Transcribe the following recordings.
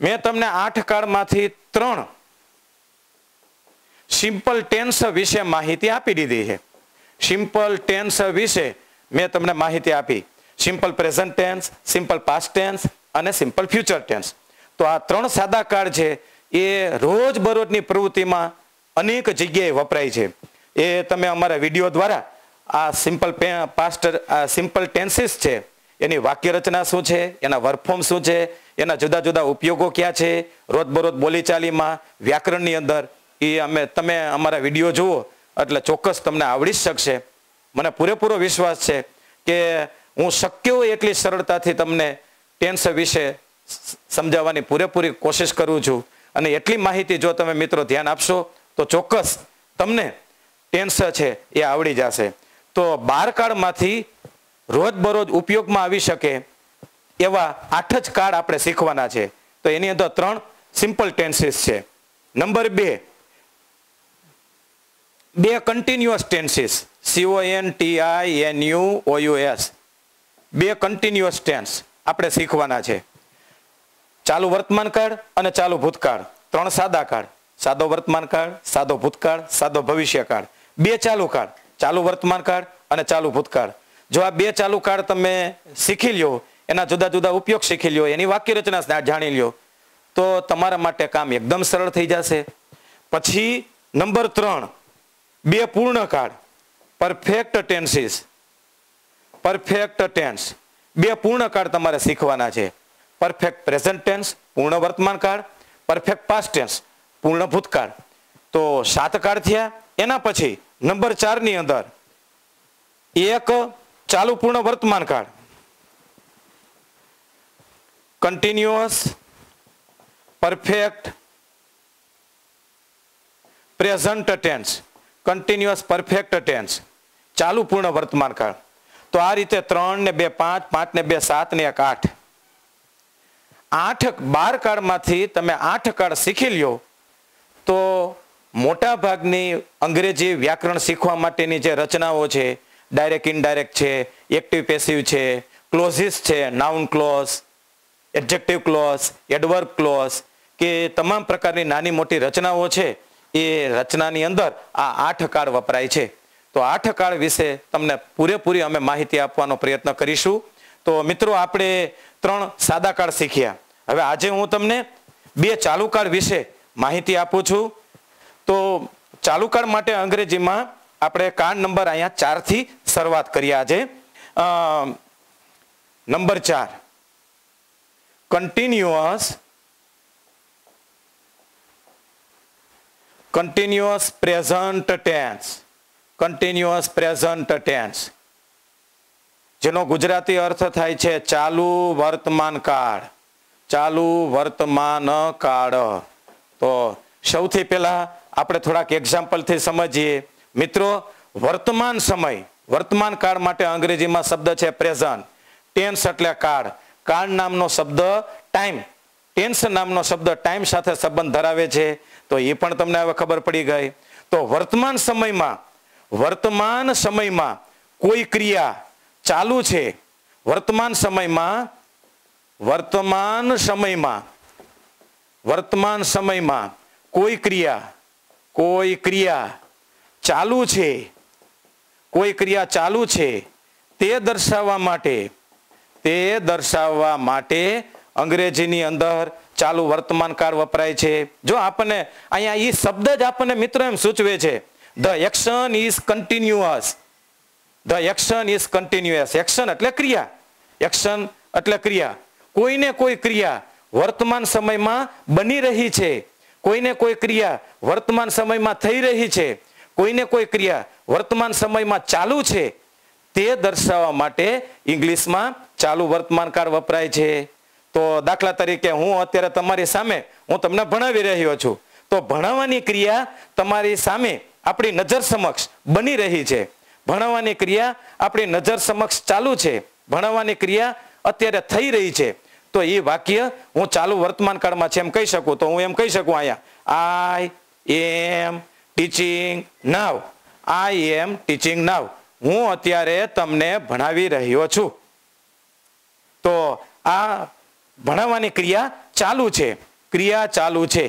મેં તમને આઠ કાળમાંથી ત્રણ સિમ્પલ ટેન્સ વિશે માહિતી આપી દીધી છે. સિમ્પલ ટેન્સ વિશે મેં તમને માહિતી આપી. Simple present tense simple past tense અને સિમ્પલ ફ્યુચર ટેન્સ તો આ ત્રણ સાદા કાળ છે, એ રોજ બરોજની પ્રવૃત્તિમાં અનેક જગ્યાએ વપરાય છે. એ તમે અમારા વીડિયો દ્વારા આ સિમ્પલ પાસ્ટ સિમ્પલ ટેન્સીસ છે, એની વાક્ય રચના શું છે, એના વર્કફોર્મ શું છે એના જુદા જુદા ઉપયોગો ક્યાં છે? રોજબરોજ બોલીચાલીમાં, વ્યાકરણની અંદર. એ અમે, તમે અમારા વીડિયો જુઓ, એટલે ચોક્કસ તમને આવડી જ શકશે. મને પૂરેપૂરો વિશ્વાસ છે કે હું શક્ય હોય એટલી સરળતાથી તમને ટેન્સ વિશે સમજાવવાની પૂરેપૂરી કોશિશ કરું છું. અને એટલી માહિતી જો તમે મિત્રો ધ્યાન આપશો, તો ચોક્કસ તમને ટેન્સ છે એ આવડી જશે. તો બાર કાળમાંથી રોજબરોજ ઉપયોગમાં આવી શકે એવા આઠ જ કાર્ડ આપણે શીખવાના છે. તો એની અંદર ત્રણ સિમ્પલ ટેન્સીસ છે. નંબર બે. બે continuous tenses C O N T I N U O S બે કન્ટિન્યુઅસ ટેન્સ આપણે શીખવાના છે. ચાલુ વર્તમાન કાળ અને ચાલુ ભૂતકાળ. ત્રણ સાદા કાળ સાદો વર્તમાન કાળ સાદો ભૂતકાળ, સાદો ભવિષ્ય કાળ બે ચાલુ કાળ ચાલુ વર્તમાન કાળ અને ચાલુ ભૂતકાળ. જો આ બે ચાલુ કાળ તમે શીખી લ્યો એના જુદા જુદા ઉપયોગ શીખી લ્યો, એની વાક્ય રચના જાણી લ્યો. તો તમારા માટે કામ એકદમ સરળ થઈ જશે. પછી નંબર ત્રણ, બે પૂર્ણ કાળ. પરફેક્ટ ટેન્સીસ પરફેક્ટ ટેન્સ બે પૂર્ણ કાળ તમારે શીખવાના છે. પરફેક્ટ પ્રેઝન્ટ ટેન્સ પૂર્ણ વર્તમાન કાળ. પરફેક્ટ પાસ્ટ ટેન્સ પૂર્ણ ભૂતકાળ તો સાત કાળ થયા. એના પછી નંબર ચારની અંદર એક ચાલુ પૂર્ણ વર્તમાન કાળ. Continuous perfect present tense continuous perfect tense ચાલુ પૂર્ણ વર્તમાન કાળ. તો આ રીતે ત્રણ ને બે પાંચ પાંચ ને બે સાત ને એક આઠ. આઠ બાર કાળમાંથી તમે આઠ કાળ શીખી લ્યો, તો મોટા ભાગની અંગ્રેજી વ્યાકરણ શીખવા માટેની જે રચનાઓ છે ડાયરેક્ટ ઇનડાયરેક્ટ છે એક્ટિવ પેસિવ છે ક્લોઝિસ છે noun clause adjective clause adverb clause કે તમામ પ્રકારની નાની મોટી રચનાઓ છે, એ રચનાની અંદર આ આઠ કાળ વપરાય છે. તો આઠ કાળ વિશે તમને પૂરેપૂરી અમે માહિતી આપવાનો પ્રયત્ન કરીશું. તો મિત્રો, આપણે ત્રણ સાદા કાળ શીખ્યા. હવે આજે હું તમને બે ચાલુ કાળ વિશે માહિતી આપું છું. તો ચાલુ કાળ માટે અંગ્રેજીમાં આપણે કાળ નંબર અહીંયા ચારથી શરૂઆત કરી આજે. નંબર ચાર. Continuous continuous present tense, continuous present tense, જેનો ગુજરાતી અર્થ થાય છે ચાલુ વર્તમાન કાળ, ચાલુ વર્તમાન કાળ. તો સૌથી પહેલા આપણે થોડાક એક્ઝામ્પલથી સમજીએ. મિત્રો, વર્તમાન સમય, વર્તમાન કાળ માટે અંગ્રેજીમાં શબ્દ છે પ્રેઝન્ટ ટેન્સ એટલે કાળ. કાળ નામનો શબ્દ ટાઈમ ટેન્સ નામનો શબ્દ ટાઈમ સાથે સંબંધ ધરાવે છે. તો એ પણ તમને હવે ખબર પડી ગઈ. તો વર્તમાન સમયમાં વર્તમાન સમયમાં કોઈ ક્રિયા ચાલુ છે? વર્તમાન સમયમાં વર્તમાન સમયમાં વર્તમાન સમયમાં કોઈ ક્રિયા કોઈ ક્રિયા ચાલુ છે? કોઈ ક્રિયા ચાલુ છે? તે દર્શાવવા માટે તે દર્શાવવા માટે અંગ્રેજીની અંદર ચાલુ વર્તમાન કાળ વપરાય છે. જો આપણને અહીંયા એ શબ્દ જ આપણને મિત્ર એમ સૂચવે છે the action is continuous the action is continuous action એટલે ક્રિયા. એક્શન એટલે ક્રિયા. કોઈને કોઈ ક્રિયા વર્તમાન સમયમાં બની રહી છે. કોઈને કોઈ ક્રિયા વર્તમાન સમયમાં થઈ રહી છે. કોઈને કોઈ ક્રિયા વર્તમાન સમયમાં ચાલુ છે. તે દર્શાવવા માટે ઇંગ્લિશમાં ચાલુ વર્તમાન કાળ વપરાય છે. તો દાખલા તરીકે હું અત્યારે તમારી સામે, હું તમને ભણાવી રહ્યો છું. તો ભણાવવાની ક્રિયા તમારી સામે આપણી નજર સમક્ષ બની રહી છે. ભણાવવાની ક્રિયા આપણી નજર સમક્ષ ચાલુ છે. ભણાવવાની ક્રિયા અત્યારે થઈ રહી છે. તો એ વાક્ય હું ચાલુ વર્તમાન કાળમાં છે એમ કહી શકું. તો હું એમ કહી શકું અહીંયા આઈ એમ teaching now I M teaching નાવ હું અત્યારે તમને ભણાવી રહ્યો છું. આ ભણાવવાની ક્રિયા ચાલુ છે. ક્રિયા ચાલુ છે.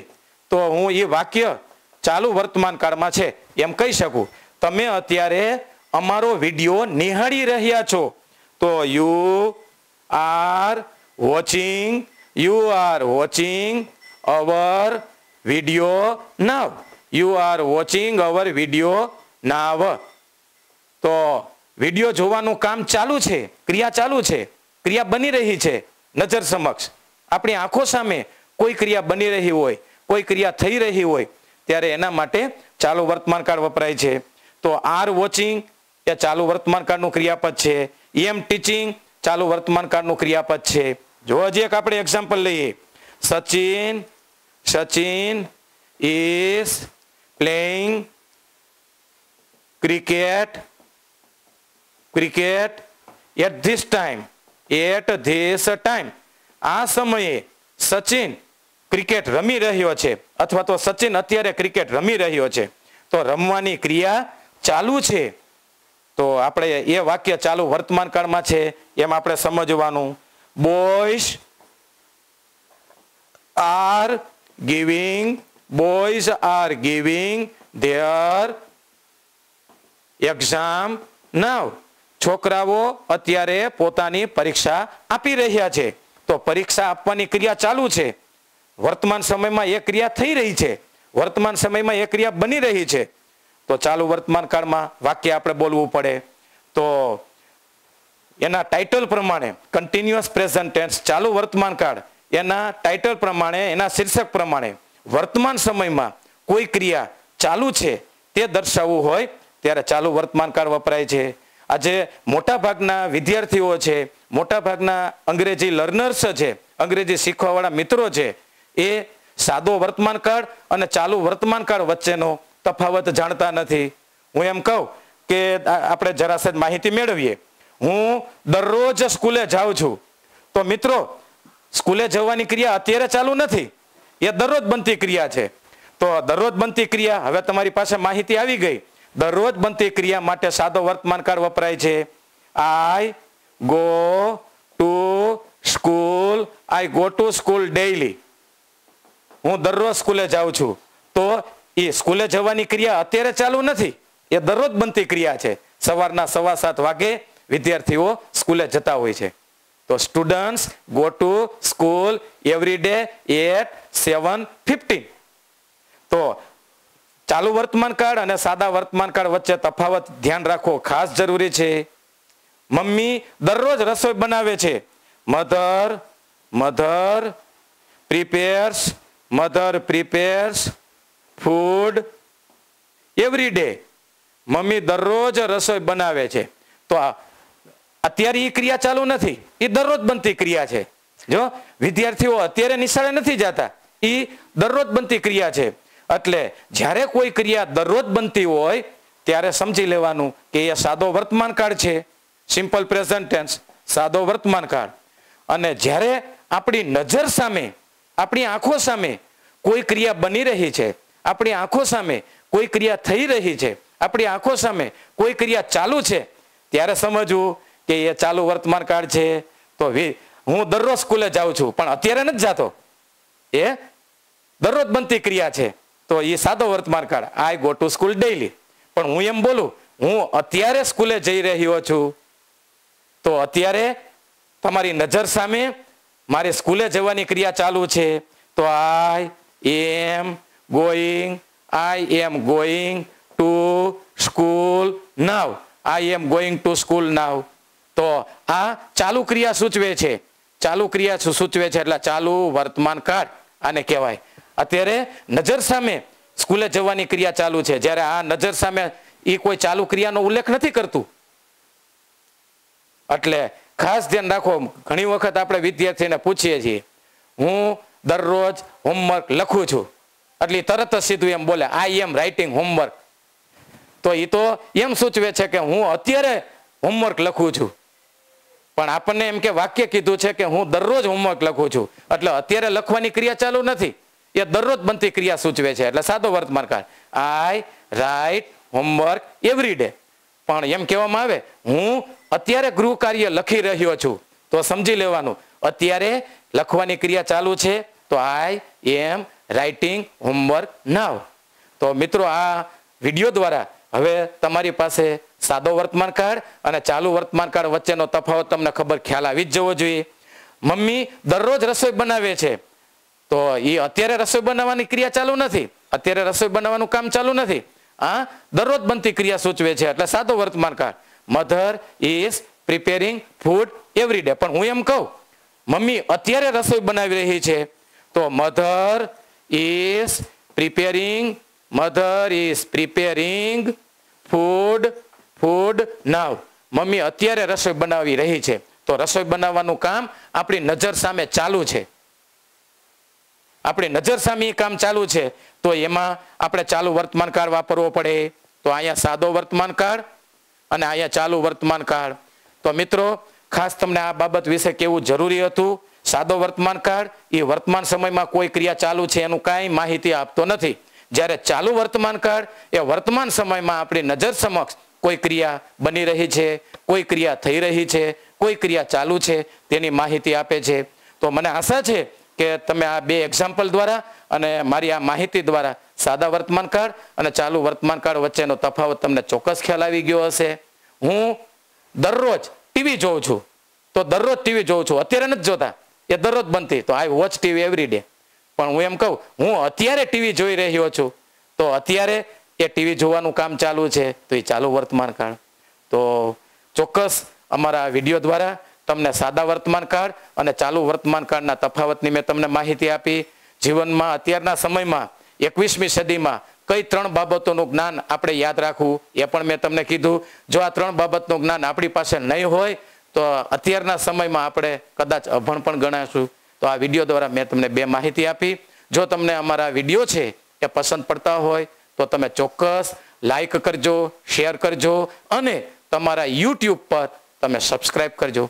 તો હું એ વાક્ય ચાલુ વર્તમાન કાળમાં છે એમ કહી શકું. તમે અત્યારે અમારો વીડિયો નિહાળી રહ્યા છો. તો you are watching, you are watching our video now. You are watching our video now. તો વીડિયો જોવાનું કામ ચાલુ છે. ક્રિયા ચાલુ છે. ક્રિયા બની રહી છે નજર સમક્ષ. આપણી આંખો સામે કોઈ ક્રિયા બની રહી હોય, કોઈ ક્રિયા થઈ રહી હોય, ત્યારે એના માટે ચાલુ વર્તમાન કાળ વપરાય છે. તો આર વોચિંગ એ ચાલુ વર્તમાન કાળનું ક્રિયાપદ છે. એમ ટીચિંગ ચાલુ વર્તમાન કાળનું ક્રિયાપદ છે. જો હજી એક આપણે એક્ઝામ્પલ લઈએ. Sachin Sachin is playing cricket cricket at this time at this time. આ સમયે સચિન ક્રિકેટ રમી રહ્યો છે, અથવા તો સચિન અત્યારે ક્રિકેટ રમી રહ્યો છે. તો રમવાની ક્રિયા ચાલુ છે. તો આપણે એ વાક્ય ચાલુ વર્તમાન કાળમાં છે, એમ આપણે સમજવાનું. Boys are giving boys are giving their exam now છોકરાઓ અત્યારે પોતાની પરીક્ષા આપી રહ્યા છે. તો પરીક્ષા આપવાની ક્રિયા ચાલુ છે. વર્તમાન સમયમાં એ ક્રિયા થઈ રહી છે. વર્તમાન સમયમાં એ ક્રિયા બની રહી છે. તો ચાલુ વર્તમાન કાળમાં વાક્ય આપણે બોલવું પડે. તો એના ટાઇટલ પ્રમાણે કન્ટિન્યુઅસ પ્રેઝન્ટ ટેન્સ ચાલુ વર્તમાન કાળ એના ટાઇટલ પ્રમાણે, એના શીર્ષક પ્રમાણે વર્તમાન સમયમાં કોઈ ક્રિયા ચાલુ છે તે દર્શાવવું હોય ત્યારે ચાલુ વર્તમાન કાળ વપરાય છે. આજે મોટા ભાગના વિદ્યાર્થીઓ છે મોટા ભાગના અંગ્રેજી લર્નર્સ છે, અંગ્રેજી શીખવાવાળા મિત્રો છે, એ સાદો વર્તમાન કાળ અને ચાલુ વર્તમાન કાળ વચ્ચેનો તફાવત જાણતા નથી. હું એમ કહું કે આપણે જરા સજ માહિતી મેળવીએ. હું દરરોજ સ્કૂલે જાઉં છું. તો મિત્રો, સ્કૂલે જવાની ક્રિયા અત્યારે ચાલુ નથી. એ દરરોજ બનતી ક્રિયા છે. તો દરરોજ બનતી ક્રિયા, હવે તમારી પાસે માહિતી આવી ગઈ. દરરોજ બનતી ક્રિયા માટે સાદો વર્તમાન કાળ વપરાય છે. I go to school I go to school daily હું દરરોજ સ્કૂલે જાઉં છું. તો એ સ્કૂલે જવાની ક્રિયા અત્યારે ચાલુ નથી. એ દરરોજ બનતી ક્રિયા છે. સવારના સવા સાત વાગે વિદ્યાર્થીઓ સ્કૂલે જતા હોય છે. તો students go to school every day at seven fifteen. તો ચાલુ વર્તમાન કાળ અને સાદા વર્તમાન કાળ વચ્ચે તફાવત ધ્યાન રાખવો ખાસ જરૂરી છે. મમ્મી દરરોજ રસોઈ બનાવે છે. Mother mother prepares mother prepares food every day mummy દરરોજ રસોઈ બનાવે છે. તો અત્યારે એ ક્રિયા ચાલુ નથી. એ દરરોજ બનતી ક્રિયા છે. જો વિદ્યાર્થીઓ અત્યારે નિશાળે નથી જતા એ દરરોજ બનતી ક્રિયા છે. એટલે જ્યારે કોઈ ક્રિયા દરરોજ બનતી હોય, ત્યારે સમજી લેવાનું કે એ સાદો વર્તમાન કાળ છે. સિમ્પલ પ્રેઝન્ટ ટેન્સ સાદો વર્તમાન કાળ. અને જ્યારે આપણી નજર સામે, આપણી આંખો સામે કોઈ ક્રિયા બની રહી છે, આપણી આંખો સામે કોઈ ક્રિયા થઈ રહી છે, આપણી આંખો સામે કોઈ ક્રિયા ચાલુ છે, ત્યારે સમજવું કે એ ચાલુ વર્તમાન કાળ છે. તો હું દરરોજ સ્કૂલે જાઉં છું, પણ અત્યારે નથી જાતો. એ દરરોજ બનતી ક્રિયા છે. તો એ સાદો વર્તમાન કાળ. I go to school daily પણ હું એમ બોલું, હું અત્યારે સ્કૂલે જઈ રહ્યો છું. તો અત્યારે તમારી નજર સામે મારે સ્કૂલે જવાની ક્રિયા ચાલુ છે. તો I am going I am going to school now I am going to school now તો આ ચાલુ ક્રિયા સૂચવે છે. ચાલુ ક્રિયા સૂચવે છે એટલે ચાલુ વર્તમાન કાળ. આને કહેવાય અત્યારે નજર સામે સ્કૂલે જવાની ક્રિયા ચાલુ છે. જ્યારે આ નજર સામે એ કોઈ ચાલુ ક્રિયાનો ઉલ્લેખ નથી કરતું. એટલે ખાસ ધ્યાન રાખો, ઘણી વખત આપણે વિદ્યાર્થીને પૂછીએ છીએ, હું દરરોજ હોમવર્ક લખું છું? એટલે તરત જ સીધું એમ બોલે આઈ એમ રાઇટિંગ હોમવર્ક તો એ તો એમ સૂચવે છે કે હું અત્યારે હોમવર્ક લખું છું. પણ આપણને એમ કે વાક્ય કીધું છે કે હું દરરોજ હોમવર્ક લખું છું. એટલે અત્યારે લખવાની ક્રિયા ચાલુ નથી. એ દરરોજ બનતી ક્રિયા સૂચવે છે. એટલે સાદો વર્તમાન કાળ. I write homework every day પણ એમ કહેવામાં આવે, હું અત્યારે ગૃહ કાર્ય લખી રહ્યો છું. તો સમજી લેવાનું. અત્યારે લખવાની ક્રિયા ચાલુ છે. તો આઈ એમ રાઇટિંગ હોમવર્ક, નાવ. તો મિત્રો, આ વીડિયો દ્વારા હવે તમારી પાસે સાદો વર્તમાન કાળ અને ચાલુ વર્તમાન કાળ વચ્ચેનો તફાવત તમને ખબર ખ્યાલ આવી જ જવો જોઈએ. મમ્મી દરરોજ રસોઈ બનાવે છે. તો એ અત્યારે રસોઈ બનાવવાની ક્રિયા ચાલુ નથી. અત્યારે રસોઈ બનાવવાનું કામ ચાલુ નથી. આ દરરોજ બનતી ક્રિયા સૂચવે છે. એટલે સાદો વર્તમાન કાળ. Mother is preparing food every day. પણ હું એમ કહું, મમ્મી અત્યારે રસોઈ બનાવી રહી છે. તો mother is preparing, mother is preparing food food now. Mummy અત્યારે રસોઈ બનાવી રહી છે. તો રસોઈ બનાવવાનું કામ આપણી નજર સામે ચાલુ છે. આપણી નજર સામે કામ ચાલુ છે, તો એમાં આપણે ચાલુ વર્તમાન કાળ વાપરવો પડે. તો અહીંયા સાદો વર્તમાન કાળ અને અહીંયા ચાલુ વર્તમાન કાળ તો મિત્રો, ખાસ તમને આ બાબત વિશે કેવું જરૂરી હતું. સાદો વર્તમાન કાળ એ વર્તમાન સમયમાં કોઈ ક્રિયા ચાલુ છે એનું કાંઈ માહિતી આપતો નથી. જ્યારે ચાલુ વર્તમાન કાળ એ વર્તમાન સમયમાં આપણી નજર સમક્ષ કોઈ ક્રિયા બની રહી છે, કોઈ ક્રિયા થઈ રહી છે, કોઈ ક્રિયા ચાલુ છે, તેની માહિતી આપે છે. તો મને આશા છે કે તમે આ બે એક્ઝામ્પલ દ્વારા અને મારી આ માહિતી દ્વારા સાદા વર્તમાન કાળ અને ચાલુ વર્તમાન કાળ વચ્ચેનો તફાવત તમને ચોક્કસ ખ્યાલ આવી ગયો હશે. હું દરરોજ ટીવી જોઉં છું. તો દરરોજ ટીવી જોઉં છું. અત્યારે નથી જોતા. એ દરરોજ બનતી. તો I watch TV every day પણ હું એમ કહું, હું અત્યારે ટીવી જોઈ રહ્યો છું. તો અત્યારે એ ટીવી જોવાનું કામ ચાલુ છે. તો એ ચાલુ વર્તમાન કાળ તો ચોક્કસ અમારા વીડિયો દ્વારા તમને સાદા વર્તમાન કાળ અને ચાલુ વર્તમાન કાળના તફાવતની મેં તમને માહિતી આપી. જીવનમાં અત્યારના સમયમાં એકવીસમી સદીમાં કઈ ત્રણ બાબતોનું જ્ઞાન આપણે યાદ રાખવું એ પણ મેં તમને કીધું. જો આ ત્રણ બાબતનું જ્ઞાન આપણી પાસે નહીં હોય, તો અત્યારના સમયમાં આપણે કદાચ અભણ પણ ગણાશું. તો આ વીડિયો દ્વારા મેં તમને બે માહિતી આપી. જો તમને અમારા વીડિયો છે એ પસંદ પડતા હોય, તો તમે ચોક્કસ લાઈક કરજો, શેર કરજો અને તમારા યુટ્યુબ પર તમે સબસ્ક્રાઈબ કરજો.